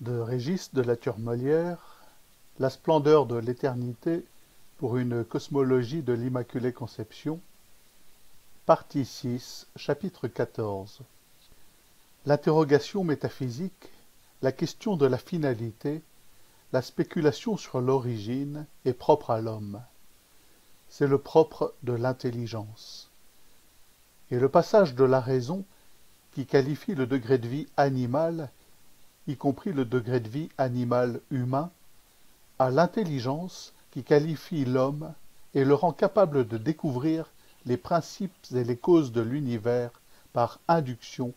de Régis de la Molière, La splendeur de l'éternité pour une cosmologie de l'Immaculée Conception, partie 6, chapitre 14. L'interrogation métaphysique, la question de la finalité, la spéculation sur l'origine est propre à l'homme. C'est le propre de l'intelligence. Et le passage de la raison, qui qualifie le degré de vie animal, y compris le degré de vie animal humain, à l'intelligence qui qualifie l'homme et le rend capable de découvrir les principes et les causes de l'univers par induction,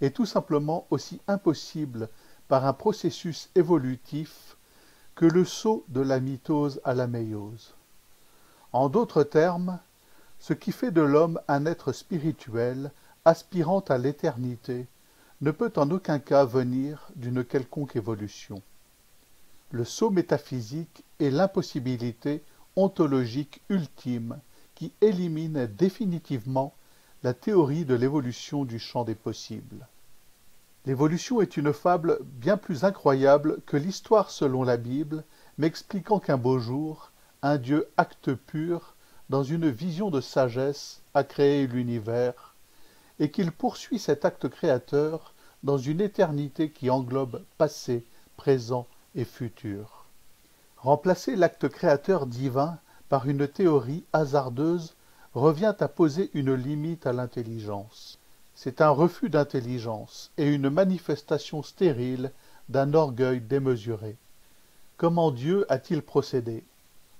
est tout simplement aussi impossible par un processus évolutif que le saut de la mitose à la méiose. En d'autres termes, ce qui fait de l'homme un être spirituel aspirant à l'éternité ne peut en aucun cas venir d'une quelconque évolution. Le saut métaphysique est l'impossibilité ontologique ultime qui élimine définitivement la théorie de l'évolution du champ des possibles. L'évolution est une fable bien plus incroyable que l'histoire selon la Bible, m'expliquant qu'un beau jour, un Dieu acte pur, dans une vision de sagesse, a créé l'univers, et qu'il poursuit cet acte créateur dans une éternité qui englobe passé, présent et futur. Remplacer l'acte créateur divin par une théorie hasardeuse revient à poser une limite à l'intelligence. C'est un refus d'intelligence et une manifestation stérile d'un orgueil démesuré. Comment Dieu a-t-il procédé?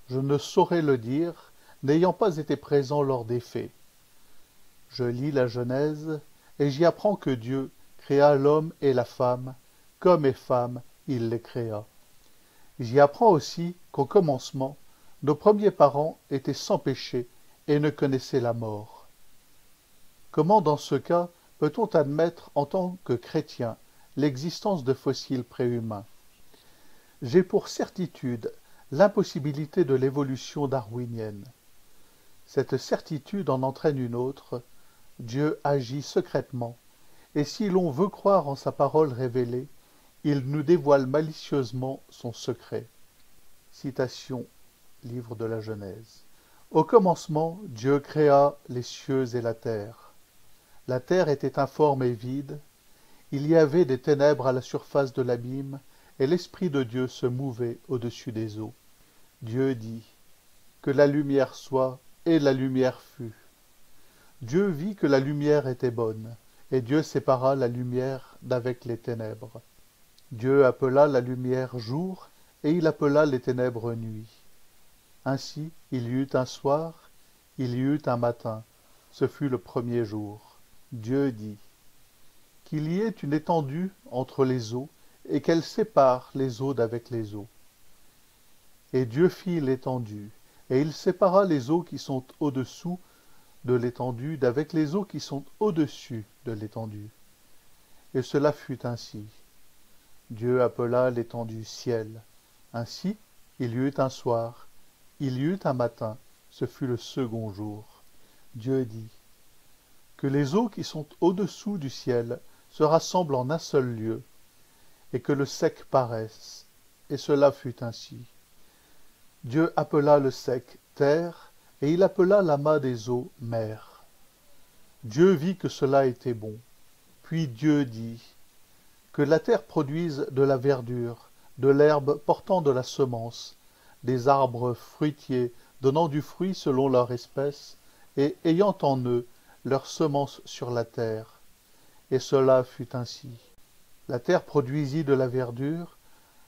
Je ne saurais le dire, n'ayant pas été présent lors des faits. Je lis la Genèse, et j'y apprends que Dieu l'homme et la femme, comme et femme il les créa. J'y apprends aussi qu'au commencement, nos premiers parents étaient sans péché et ne connaissaient la mort. Comment dans ce cas peut-on admettre en tant que chrétien l'existence de fossiles préhumains? J'ai pour certitude l'impossibilité de l'évolution darwinienne. Cette certitude en entraîne une autre, Dieu agit secrètement, et si l'on veut croire en sa parole révélée, il nous dévoile malicieusement son secret. Citation Livre de la Genèse. Au commencement, Dieu créa les cieux et la terre. La terre était informe et vide, il y avait des ténèbres à la surface de l'abîme, et l'Esprit de Dieu se mouvait au-dessus des eaux. Dieu dit, Que la lumière soit, et la lumière fut. Dieu vit que la lumière était bonne, et Dieu sépara la lumière d'avec les ténèbres. Dieu appela la lumière jour, et il appela les ténèbres nuit. Ainsi il y eut un soir, il y eut un matin, ce fut le premier jour. Dieu dit Qu'il y ait une étendue entre les eaux, et qu'elle sépare les eaux d'avec les eaux. Et Dieu fit l'étendue, et il sépara les eaux qui sont au-dessous de l'étendue d'avec les eaux qui sont au-dessus de l'étendue. Et cela fut ainsi. Dieu appela l'étendue ciel. Ainsi il y eut un soir, il y eut un matin, ce fut le second jour. Dieu dit Que les eaux qui sont au-dessous du ciel se rassemblent en un seul lieu, et que le sec paraisse. Et cela fut ainsi. Dieu appela le sec terre, et il appela l'amas des eaux mer. Dieu vit que cela était bon. Puis Dieu dit Que la terre produise de la verdure, de l'herbe portant de la semence, des arbres fruitiers donnant du fruit selon leur espèce, et ayant en eux leur semence sur la terre. Et cela fut ainsi. La terre produisit de la verdure,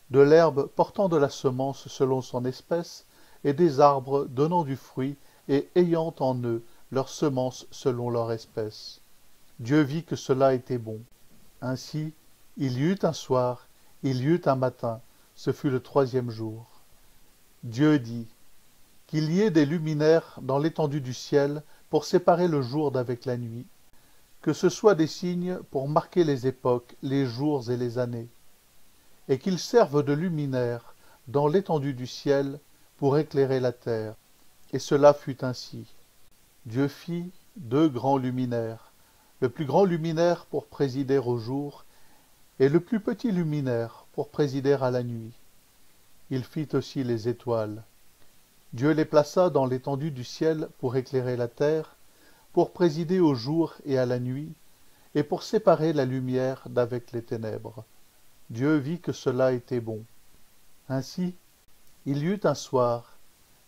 de l'herbe portant de la semence selon son espèce, et des arbres donnant du fruit et ayant en eux leur semence selon leur espèce. Dieu vit que cela était bon. Ainsi, il y eut un soir, il y eut un matin, ce fut le troisième jour. Dieu dit, Qu'il y ait des luminaires dans l'étendue du ciel pour séparer le jour d'avec la nuit, que ce soit des signes pour marquer les époques, les jours et les années, et qu'ils servent de luminaires dans l'étendue du ciel pour éclairer la terre. Et cela fut ainsi. Dieu fit deux grands luminaires, le plus grand luminaire pour présider au jour, et le plus petit luminaire pour présider à la nuit. Il fit aussi les étoiles. Dieu les plaça dans l'étendue du ciel pour éclairer la terre, pour présider au jour et à la nuit, et pour séparer la lumière d'avec les ténèbres. Dieu vit que cela était bon. Ainsi, il y eut un soir,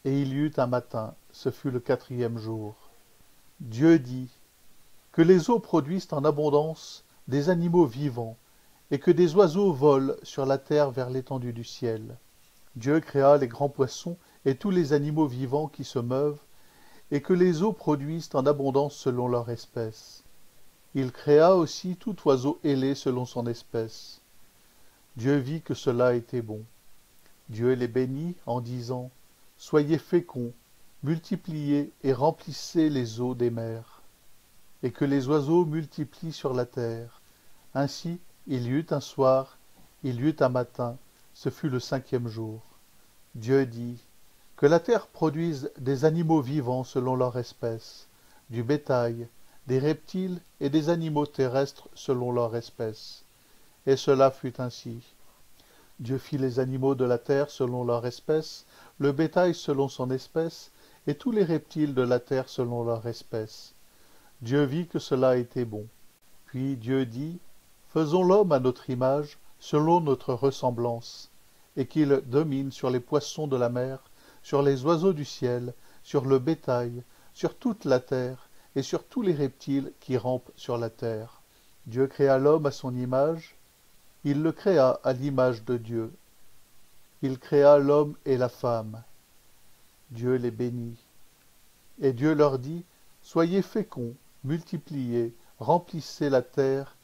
et il y eut un matin, ce fut le quatrième jour. Dieu dit, Que les eaux produisent en abondance des animaux vivants, et que des oiseaux volent sur la terre vers l'étendue du ciel. Dieu créa les grands poissons et tous les animaux vivants qui se meuvent, et que les eaux produisent en abondance selon leur espèce. Il créa aussi tout oiseau ailé selon son espèce. Dieu vit que cela était bon. Dieu les bénit en disant Soyez féconds, multipliez et remplissez les eaux des mers, et que les oiseaux multiplient sur la terre. Ainsi il y eut un soir, il y eut un matin, ce fut le cinquième jour. Dieu dit Que la terre produise des animaux vivants selon leur espèce, du bétail, des reptiles et des animaux terrestres selon leur espèce. Et cela fut ainsi. Dieu fit les animaux de la terre selon leur espèce, le bétail selon son espèce, et tous les reptiles de la terre selon leur espèce. Dieu vit que cela était bon. Puis Dieu dit, Faisons l'homme à notre image, selon notre ressemblance, et qu'il domine sur les poissons de la mer, sur les oiseaux du ciel, sur le bétail, sur toute la terre, et sur tous les reptiles qui rampent sur la terre. Dieu créa l'homme à son image, il le créa à l'image de Dieu. Il créa l'homme et la femme. Dieu les bénit. Et Dieu leur dit, Soyez féconds, multipliez, remplissez la terre,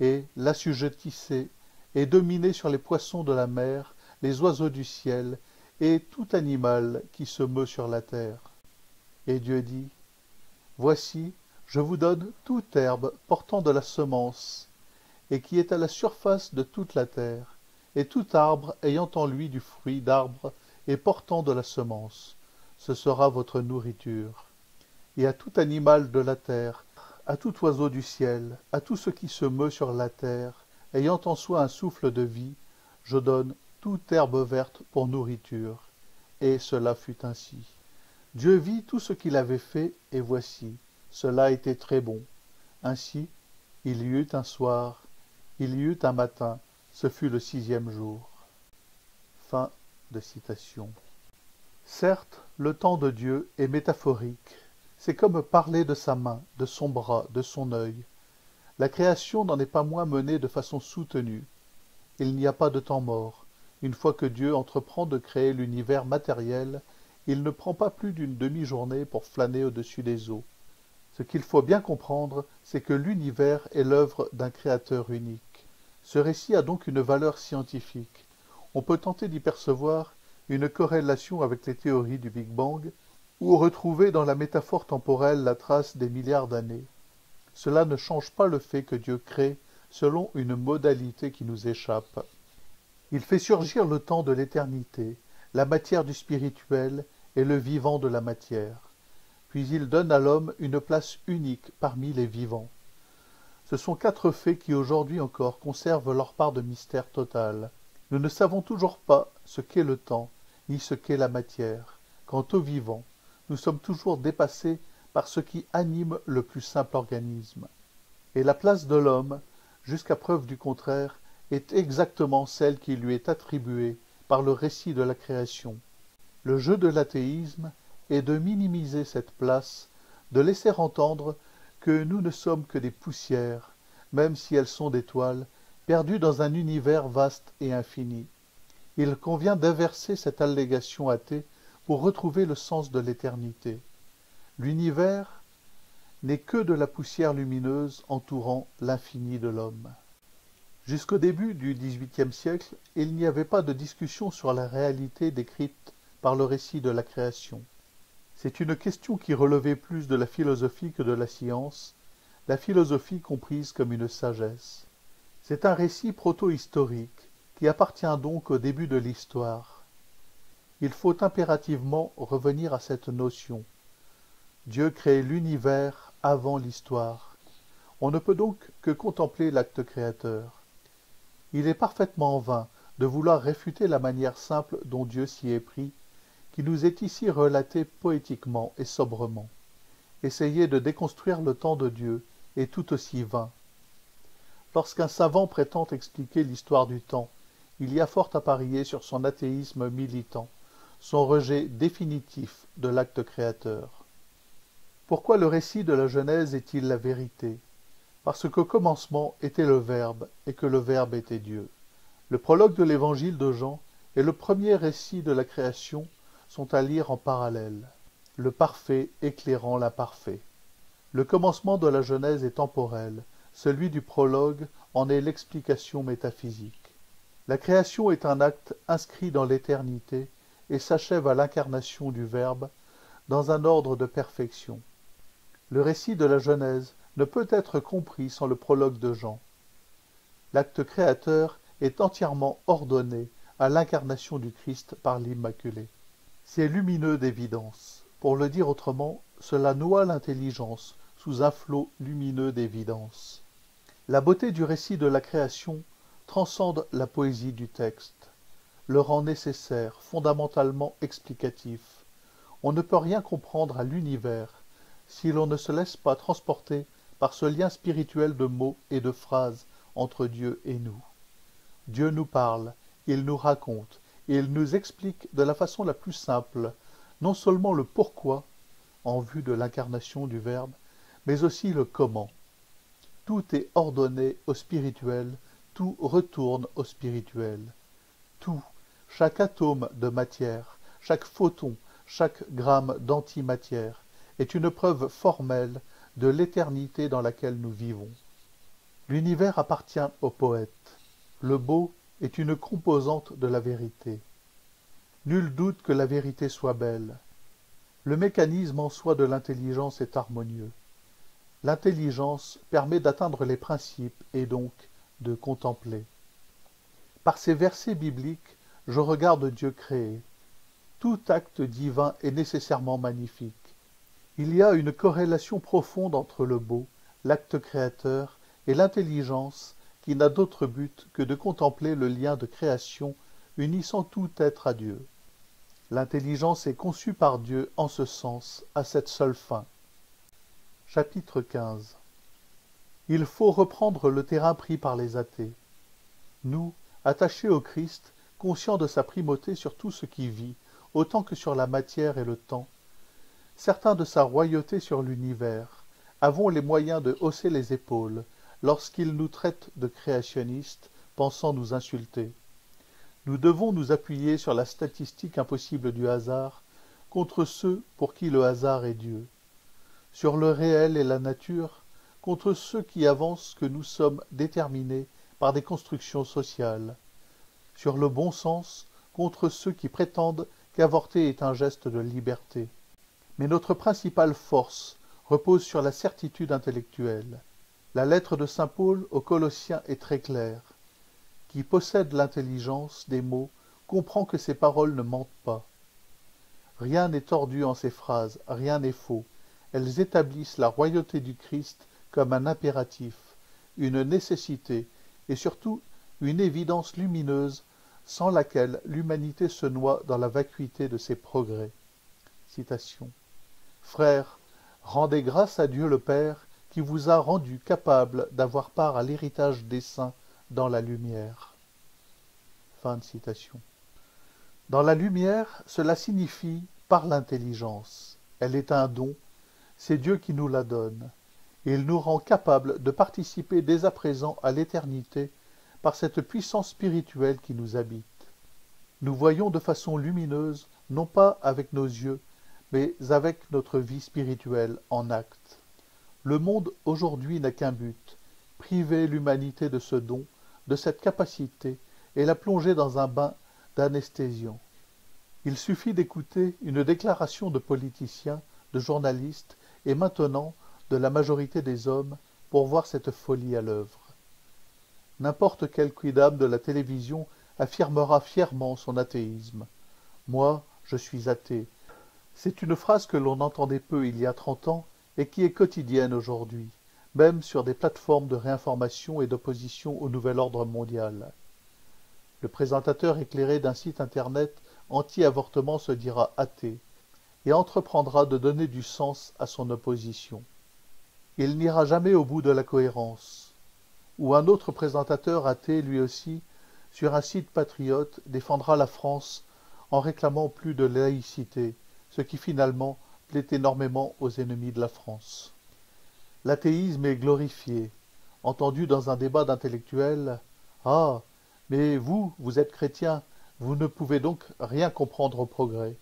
et l'assujettissez, et dominez sur les poissons de la mer, les oiseaux du ciel, et tout animal qui se meut sur la terre. Et Dieu dit, Voici, je vous donne toute herbe portant de la semence, et qui est à la surface de toute la terre, et tout arbre ayant en lui du fruit d'arbre et portant de la semence. Ce sera votre nourriture. Et à tout animal de la terre, à tout oiseau du ciel, à tout ce qui se meut sur la terre, ayant en soi un souffle de vie, je donne toute herbe verte pour nourriture. Et cela fut ainsi. Dieu vit tout ce qu'il avait fait, et voici, cela était très bon. Ainsi, il y eut un soir, il y eut un matin, ce fut le sixième jour. Fin de citation. Certes, le temps de Dieu est métaphorique. C'est comme parler de sa main, de son bras, de son œil. La création n'en est pas moins menée de façon soutenue. Il n'y a pas de temps mort. Une fois que Dieu entreprend de créer l'univers matériel, il ne prend pas plus d'une demi-journée pour flâner au-dessus des eaux. Ce qu'il faut bien comprendre, c'est que l'univers est l'œuvre d'un créateur unique. Ce récit a donc une valeur scientifique. On peut tenter d'y percevoir une corrélation avec les théories du Big Bang, ou retrouver dans la métaphore temporelle la trace des milliards d'années. Cela ne change pas le fait que Dieu crée selon une modalité qui nous échappe. Il fait surgir le temps de l'éternité, la matière du spirituel et le vivant de la matière. Puis il donne à l'homme une place unique parmi les vivants. Ce sont quatre faits qui aujourd'hui encore conservent leur part de mystère total. Nous ne savons toujours pas ce qu'est le temps, ni ce qu'est la matière. Quant aux vivants, nous sommes toujours dépassés par ce qui anime le plus simple organisme. Et la place de l'homme, jusqu'à preuve du contraire, est exactement celle qui lui est attribuée par le récit de la création. Le jeu de l'athéisme est de minimiser cette place, de laisser entendre que nous ne sommes que des poussières, même si elles sont d'étoiles, perdues dans un univers vaste et infini. Il convient d'inverser cette allégation athée pour retrouver le sens de l'éternité. L'univers n'est que de la poussière lumineuse entourant l'infini de l'homme. Jusqu'au début du XVIIIe siècle, il n'y avait pas de discussion sur la réalité décrite par le récit de la création. C'est une question qui relevait plus de la philosophie que de la science, la philosophie comprise comme une sagesse. C'est un récit proto-historique qui appartient donc au début de l'histoire. Il faut impérativement revenir à cette notion. Dieu crée l'univers avant l'histoire. On ne peut donc que contempler l'acte créateur. Il est parfaitement vain de vouloir réfuter la manière simple dont Dieu s'y est pris, qui nous est ici relatée poétiquement et sobrement. Essayer de déconstruire le temps de Dieu est tout aussi vain. Lorsqu'un savant prétend expliquer l'histoire du temps, il y a fort à parier sur son athéisme militant, son rejet définitif de l'acte créateur. Pourquoi le récit de la Genèse est-il la vérité? Parce qu'au commencement était le Verbe, et que le Verbe était Dieu. Le prologue de l'évangile de Jean et le premier récit de la création sont à lire en parallèle, le parfait éclairant l'imparfait. Le commencement de la Genèse est temporel, celui du prologue en est l'explication métaphysique. La création est un acte inscrit dans l'éternité et s'achève à l'incarnation du Verbe dans un ordre de perfection. Le récit de la Genèse ne peut être compris sans le prologue de Jean. L'acte créateur est entièrement ordonné à l'incarnation du Christ par l'Immaculée. C'est lumineux d'évidence. Pour le dire autrement, cela noie l'intelligence sous un flot lumineux d'évidence. La beauté du récit de la création transcende la poésie du texte, le rend nécessaire, fondamentalement explicatif. On ne peut rien comprendre à l'univers si l'on ne se laisse pas transporter par ce lien spirituel de mots et de phrases entre Dieu et nous. Dieu nous parle, il nous raconte, il nous explique de la façon la plus simple, non seulement le pourquoi, en vue de l'incarnation du Verbe, mais aussi le comment. Tout est ordonné au spirituel tout retourne au spirituel. Tout, chaque atome de matière, chaque photon, chaque gramme d'antimatière est une preuve formelle de l'éternité dans laquelle nous vivons. L'univers appartient au poète. Le beau est une composante de la vérité. Nul doute que la vérité soit belle. Le mécanisme en soi de l'intelligence est harmonieux. L'intelligence permet d'atteindre les principes et donc de contempler. Par ces versets bibliques, je regarde Dieu créé. Tout acte divin est nécessairement magnifique. Il y a une corrélation profonde entre le beau, l'acte créateur, et l'intelligence qui n'a d'autre but que de contempler le lien de création unissant tout être à Dieu. L'intelligence est conçue par Dieu en ce sens, à cette seule fin. Chapitre 15 il faut reprendre le terrain pris par les athées. Nous, attachés au Christ, conscients de sa primauté sur tout ce qui vit, autant que sur la matière et le temps, certains de sa royauté sur l'univers, avons les moyens de hausser les épaules lorsqu'il nous traite de créationnistes, pensant nous insulter. Nous devons nous appuyer sur la statistique impossible du hasard contre ceux pour qui le hasard est Dieu. Sur le réel et la nature, contre ceux qui avancent que nous sommes déterminés par des constructions sociales, sur le bon sens contre ceux qui prétendent qu'avorter est un geste de liberté. Mais notre principale force repose sur la certitude intellectuelle. La lettre de saint Paul aux Colossiens est très claire. Qui possède l'intelligence des mots comprend que ces paroles ne mentent pas. Rien n'est tordu en ces phrases, rien n'est faux. Elles établissent la royauté du Christ comme un impératif, une nécessité et surtout une évidence lumineuse sans laquelle l'humanité se noie dans la vacuité de ses progrès. Frères, rendez grâce à Dieu le Père qui vous a rendu capable d'avoir part à l'héritage des saints dans la lumière. Dans la lumière, cela signifie par l'intelligence. Elle est un don, c'est Dieu qui nous la donne il nous rend capables de participer dès à présent à l'éternité par cette puissance spirituelle qui nous habite. Nous voyons de façon lumineuse, non pas avec nos yeux, mais avec notre vie spirituelle en acte. Le monde aujourd'hui n'a qu'un but, priver l'humanité de ce don, de cette capacité, et la plonger dans un bain d'anesthésion. Il suffit d'écouter une déclaration de politiciens, de journalistes, et maintenant de la majorité des hommes pour voir cette folie à l'œuvre. N'importe quel quidam de la télévision affirmera fièrement son athéisme. Moi, je suis athée. C'est une phrase que l'on entendait peu il y a trente ans et qui est quotidienne aujourd'hui, même sur des plateformes de réinformation et d'opposition au nouvel ordre mondial. Le présentateur éclairé d'un site internet anti-avortement se dira athée et entreprendra de donner du sens à son opposition. Il n'ira jamais au bout de la cohérence. Ou un autre présentateur athée, lui aussi, sur un site patriote, défendra la France en réclamant plus de laïcité, ce qui finalement plaît énormément aux ennemis de la France. L'athéisme est glorifié, entendu dans un débat d'intellectuels. Ah, mais vous, vous êtes chrétien, vous ne pouvez donc rien comprendre au progrès.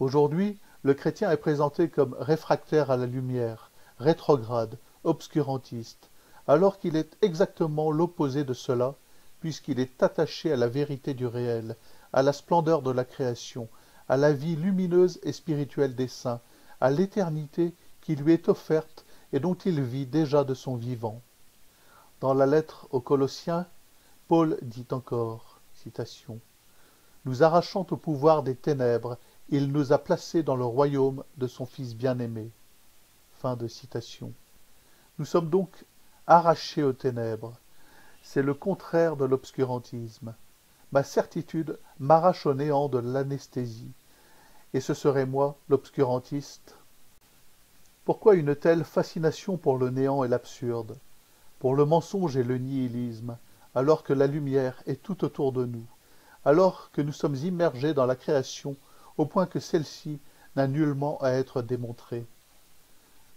Aujourd'hui, le chrétien est présenté comme réfractaire à la lumière, rétrograde, obscurantiste, alors qu'il est exactement l'opposé de cela, puisqu'il est attaché à la vérité du réel, à la splendeur de la création, à la vie lumineuse et spirituelle des saints, à l'éternité qui lui est offerte et dont il vit déjà de son vivant. Dans la lettre aux Colossiens, Paul dit encore, Nous arrachant au pouvoir des ténèbres, il nous a placés dans le royaume de son Fils bien-aimé. Fin de citation. Nous sommes donc arrachés aux ténèbres. C'est le contraire de l'obscurantisme. Ma certitude m'arrache au néant de l'anesthésie. Et ce serait moi, l'obscurantiste Pourquoi une telle fascination pour le néant et l'absurde, pour le mensonge et le nihilisme, alors que la lumière est tout autour de nous, alors que nous sommes immergés dans la création au point que celle-ci n'a nullement à être démontrée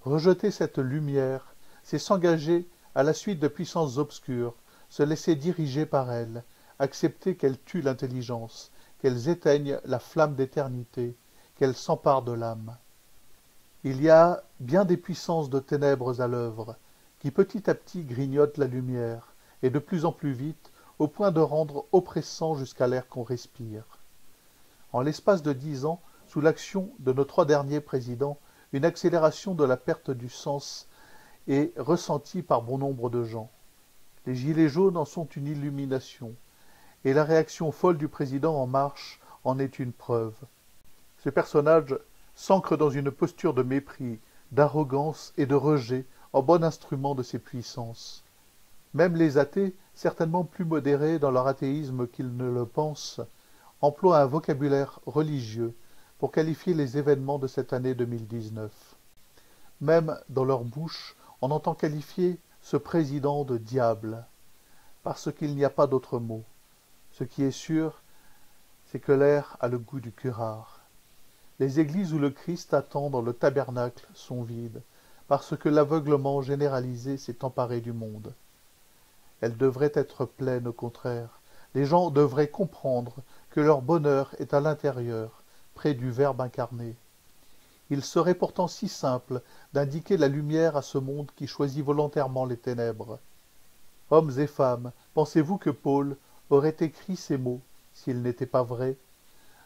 Rejeter cette lumière, c'est s'engager à la suite de puissances obscures, se laisser diriger par elles, accepter qu'elles tuent l'intelligence, qu'elles éteignent la flamme d'éternité, qu'elles s'emparent de l'âme. Il y a bien des puissances de ténèbres à l'œuvre, qui petit à petit grignotent la lumière, et de plus en plus vite, au point de rendre oppressant jusqu'à l'air qu'on respire. En l'espace de dix ans, sous l'action de nos trois derniers présidents, une accélération de la perte du sens est ressentie par bon nombre de gens. Les gilets jaunes en sont une illumination, et la réaction folle du président En Marche en est une preuve. Ce personnage s'ancre dans une posture de mépris, d'arrogance et de rejet en bon instrument de ses puissances. Même les athées, certainement plus modérés dans leur athéisme qu'ils ne le pensent, emploient un vocabulaire religieux pour qualifier les événements de cette année 2019. Même dans leur bouche, on entend qualifier ce président de diable, parce qu'il n'y a pas d'autre mot. Ce qui est sûr, c'est que l'air a le goût du curare. Les églises où le Christ attend dans le tabernacle sont vides, parce que l'aveuglement généralisé s'est emparé du monde. Elles devraient être pleines au contraire. Les gens devraient comprendre que leur bonheur est à l'intérieur, près du Verbe incarné. Il serait pourtant si simple d'indiquer la lumière à ce monde qui choisit volontairement les ténèbres. Hommes et femmes, pensez-vous que Paul aurait écrit ces mots s'ils n'étaient pas vrais?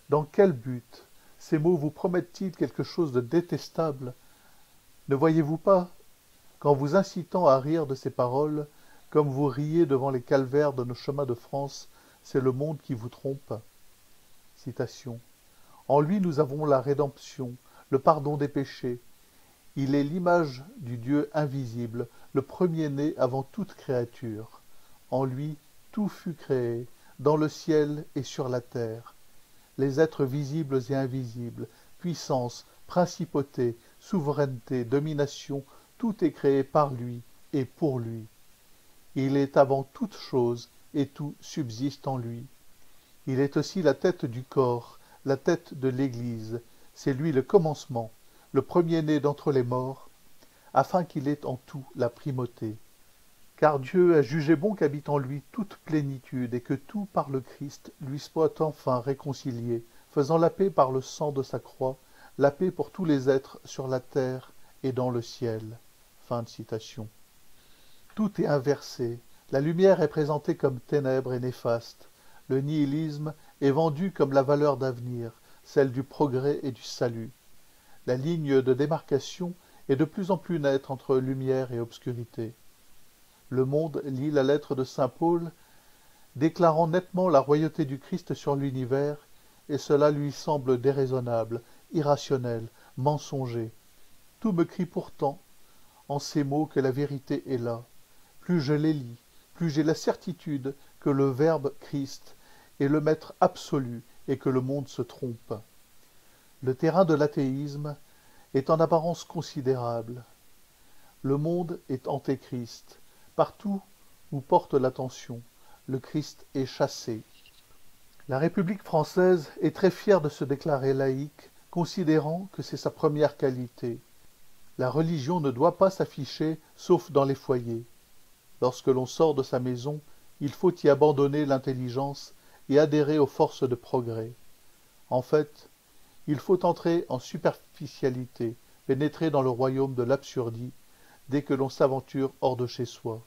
Dans quel but ces mots vous promettent-ils quelque chose de détestable? Ne voyez-vous pas qu'en vous incitant à rire de ces paroles, comme vous riez devant les calvaires de nos chemins de France, c'est le monde qui vous trompe? En lui nous avons la rédemption, le pardon des péchés. Il est l'image du Dieu invisible, le premier-né avant toute créature. En lui tout fut créé, dans le ciel et sur la terre. Les êtres visibles et invisibles, puissance, principauté, souveraineté, domination, tout est créé par lui et pour lui. Il est avant toute chose et tout subsiste en lui. Il est aussi la tête du corps, la tête de l'Église, c'est lui le commencement, le premier-né d'entre les morts, afin qu'il ait en tout la primauté. Car Dieu a jugé bon qu'habite en lui toute plénitude, et que tout par le Christ lui soit enfin réconcilié, faisant la paix par le sang de sa croix, la paix pour tous les êtres sur la terre et dans le ciel. Tout est inversé, la lumière est présentée comme ténèbre et néfaste, le nihilisme est vendu comme la valeur d'avenir, celle du progrès et du salut. La ligne de démarcation est de plus en plus nette entre lumière et obscurité. Le monde lit la lettre de saint Paul, déclarant nettement la royauté du Christ sur l'univers, et cela lui semble déraisonnable, irrationnel, mensonger. Tout me crie pourtant, en ces mots, que la vérité est là. Plus je les lis, plus j'ai la certitude que le Verbe Christ est le maître absolu et que le monde se trompe. Le terrain de l'athéisme est en apparence considérable. Le monde est antéchrist. Partout où porte l'attention, le Christ est chassé. La République française est très fière de se déclarer laïque, considérant que c'est sa première qualité. La religion ne doit pas s'afficher sauf dans les foyers. Lorsque l'on sort de sa maison, il faut y abandonner l'intelligence et adhérer aux forces de progrès. En fait, il faut entrer en superficialité, pénétrer dans le royaume de l'absurdie, dès que l'on s'aventure hors de chez soi.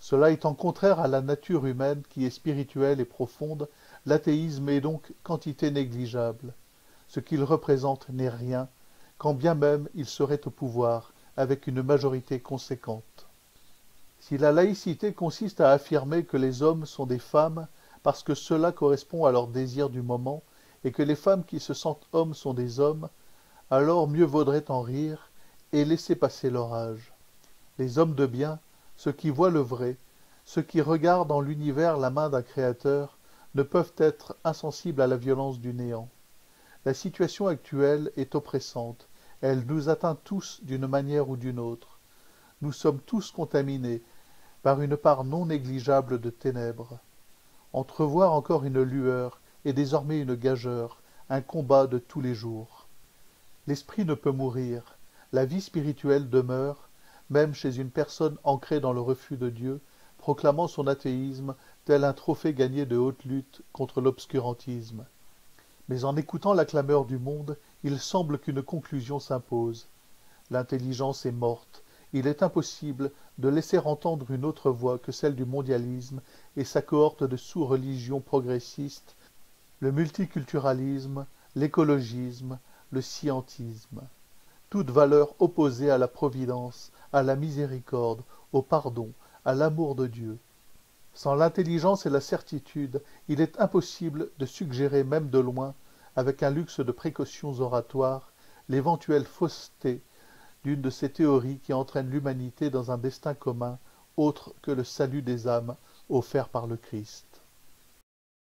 Cela étant contraire à la nature humaine qui est spirituelle et profonde, l'athéisme est donc quantité négligeable. Ce qu'il représente n'est rien, quand bien même il serait au pouvoir, avec une majorité conséquente. Si la laïcité consiste à affirmer que les hommes sont des femmes, parce que cela correspond à leur désir du moment, et que les femmes qui se sentent hommes sont des hommes, alors mieux vaudrait en rire et laisser passer leur âge. Les hommes de bien, ceux qui voient le vrai, ceux qui regardent dans l'univers la main d'un créateur, ne peuvent être insensibles à la violence du néant. La situation actuelle est oppressante, elle nous atteint tous d'une manière ou d'une autre. Nous sommes tous contaminés par une part non négligeable de ténèbres. Entrevoir encore une lueur est désormais une gageure, un combat de tous les jours. L'esprit ne peut mourir, la vie spirituelle demeure, même chez une personne ancrée dans le refus de Dieu, proclamant son athéisme tel un trophée gagné de haute lutte contre l'obscurantisme. Mais en écoutant la clameur du monde, il semble qu'une conclusion s'impose. L'intelligence est morte, il est impossible de laisser entendre une autre voix que celle du mondialisme et sa cohorte de sous-religions progressistes, le multiculturalisme, l'écologisme, le scientisme, toutes valeurs opposées à la providence, à la miséricorde, au pardon, à l'amour de Dieu. Sans l'intelligence et la certitude, il est impossible de suggérer même de loin, avec un luxe de précautions oratoires, l'éventuelle fausseté d'une de ces théories qui entraînent l'humanité dans un destin commun autre que le salut des âmes offert par le Christ.